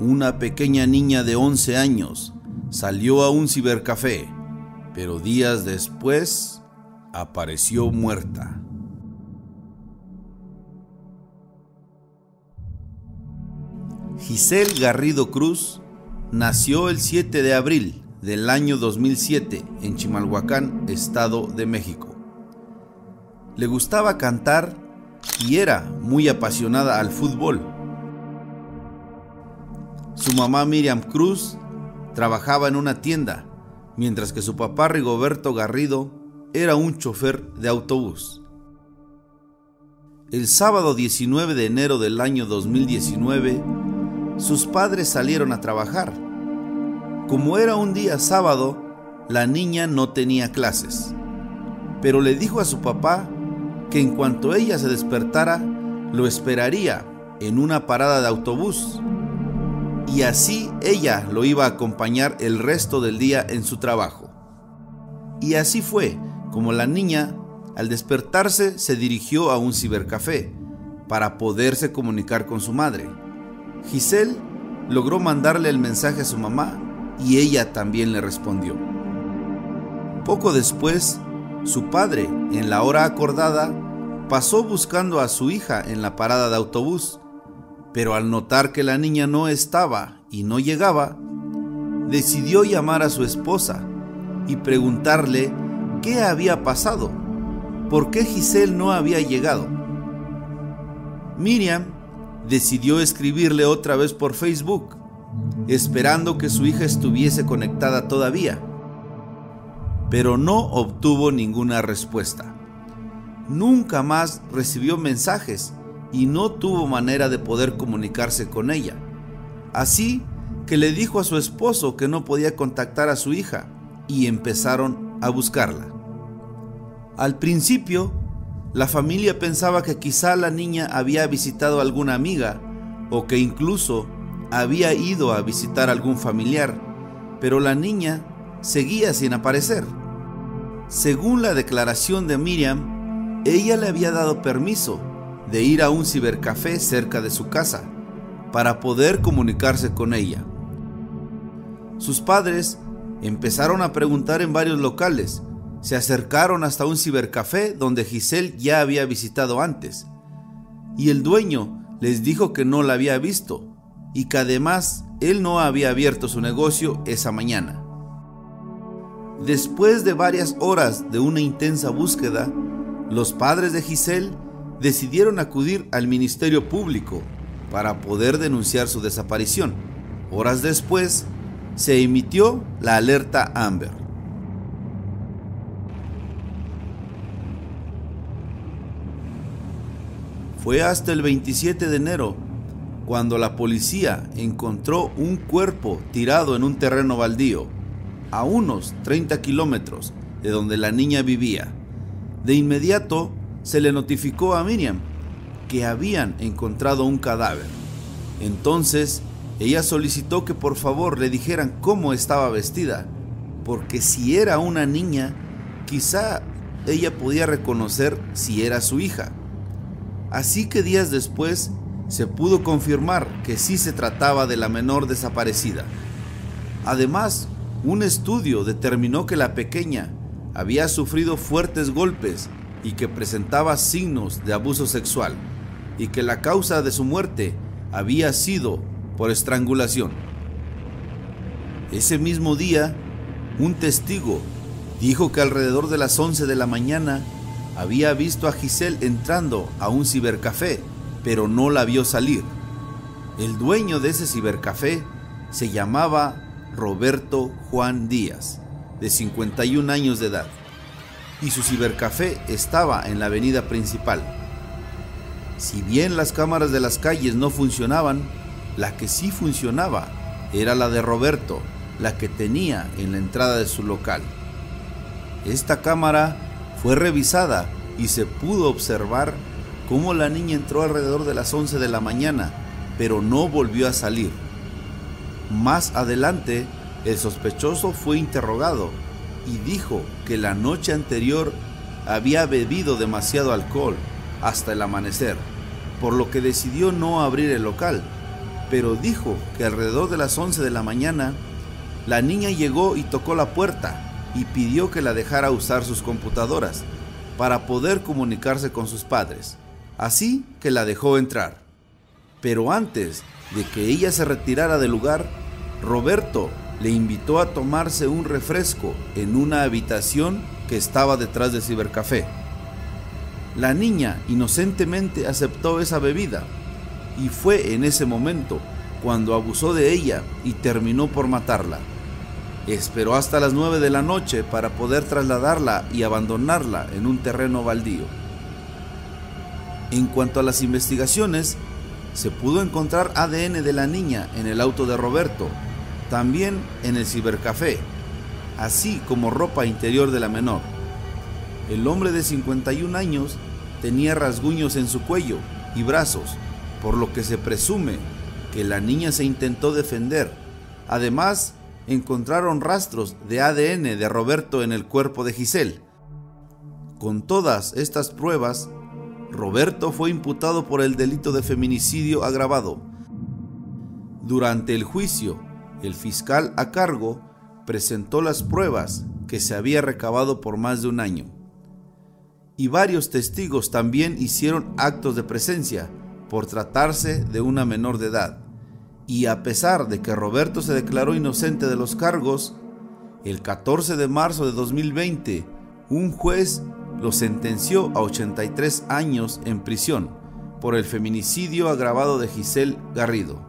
Una pequeña niña de 11 años salió a un cibercafé, pero días después apareció muerta. Giselle Garrido Cruz nació el 7 de abril del año 2007 en Chimalhuacán, Estado de México. Le gustaba cantar y era muy apasionada al fútbol. Su mamá Miriam Cruz trabajaba en una tienda, mientras que su papá Rigoberto Garrido era un chofer de autobús. El sábado 19 de enero del año 2019, sus padres salieron a trabajar. Como era un día sábado, la niña no tenía clases, pero le dijo a su papá que en cuanto ella se despertara, lo esperaría en una parada de autobús. Y así ella lo iba a acompañar el resto del día en su trabajo. Y así fue como la niña, al despertarse, se dirigió a un cibercafé para poderse comunicar con su madre. Giselle logró mandarle el mensaje a su mamá y ella también le respondió. Poco después, su padre, en la hora acordada, pasó buscando a su hija en la parada de autobús, pero al notar que la niña no estaba y no llegaba, decidió llamar a su esposa y preguntarle qué había pasado, por qué Giselle no había llegado. Miriam decidió escribirle otra vez por Facebook, esperando que su hija estuviese conectada todavía, pero no obtuvo ninguna respuesta. Nunca más recibió mensajes y no tuvo manera de poder comunicarse con ella. Así que le dijo a su esposo que no podía contactar a su hija y empezaron a buscarla. Al principio, la familia pensaba que quizá la niña había visitado a alguna amiga o que incluso había ido a visitar a algún familiar, pero la niña seguía sin aparecer. Según la declaración de Miriam, ella le había dado permiso de ir a un cibercafé cerca de su casa para poder comunicarse con ella. Sus padres empezaron a preguntar en varios locales se acercaron hasta un cibercafé donde Giselle ya había visitado antes. Y el dueño les dijo que no la había visto y que además él no había abierto su negocio esa mañana. Después de varias horas de una intensa búsqueda, los padres de Giselle decidieron acudir al Ministerio Público para poder denunciar su desaparición. Horas después, se emitió la alerta Amber. Fue hasta el 27 de enero cuando la policía encontró un cuerpo tirado en un terreno baldío, a unos 30 kilómetros de donde la niña vivía. De inmediato se le notificó a Miriam que habían encontrado un cadáver. Entonces ella solicitó que por favor le dijeran cómo estaba vestida, porque si era una niña, quizá ella podía reconocer si era su hija. Así que días después se pudo confirmar que sí se trataba de la menor desaparecida. Además, un estudio determinó que la pequeña había sufrido fuertes golpes y que presentaba signos de abuso sexual y que la causa de su muerte había sido por estrangulación. Ese mismo día, un testigo dijo que alrededor de las 11 de la mañana había visto a Giselle entrando a un cibercafé, pero no la vio salir. El dueño de ese cibercafé se llamaba Roberto Juan Díaz, de 51 años de edad, y su cibercafé estaba en la avenida principal. Si bien las cámaras de las calles no funcionaban, la que sí funcionaba era la de Roberto, la que tenía en la entrada de su local. Esta cámara fue revisada y se pudo observar cómo la niña entró alrededor de las 11 de la mañana, pero no volvió a salir. Más adelante, el sospechoso fue interrogado y dijo que la noche anterior había bebido demasiado alcohol hasta el amanecer, por lo que decidió no abrir el local. pero dijo que alrededor de las 11 de la mañana, la niña llegó y tocó la puerta y pidió que la dejara usar sus computadoras para poder comunicarse con sus padres. Así que la dejó entrar. Pero antes de que ella se retirara del lugar, Roberto le invitó a tomarse un refresco en una habitación que estaba detrás del cibercafé. La niña inocentemente aceptó esa bebida y fue en ese momento cuando abusó de ella y terminó por matarla. Esperó hasta las 9 de la noche para poder trasladarla y abandonarla en un terreno baldío. En cuanto a las investigaciones, se pudo encontrar ADN de la niña en el auto de Roberto, también en el cibercafé, así como ropa interior de la menor. El hombre de 51 años tenía rasguños en su cuello y brazos, por lo que se presume que la niña se intentó defender. Además, encontraron rastros de ADN de Roberto en el cuerpo de Giselle. Con todas estas pruebas, Roberto fue imputado por el delito de feminicidio agravado. Durante el juicio, el fiscal a cargo presentó las pruebas que se había recabado por más de un año. Y varios testigos también hicieron actos de presencia por tratarse de una menor de edad. Y a pesar de que Roberto se declaró inocente de los cargos, el 14 de marzo de 2020, un juez lo sentenció a 83 años en prisión por el feminicidio agravado de Giselle Garrido.